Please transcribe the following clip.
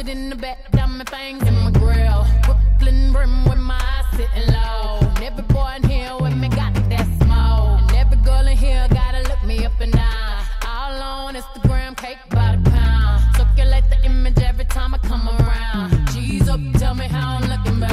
Busted in the back, diamond fangs in my grill. Brooklyn brim with my eyes sitting low. And every boy in here with me got that smoke. And every girl in here gotta look me up and down. All on Instagram, cake by the pound. Circulate the image every time I come around. G's up, tell me how I'm looking back.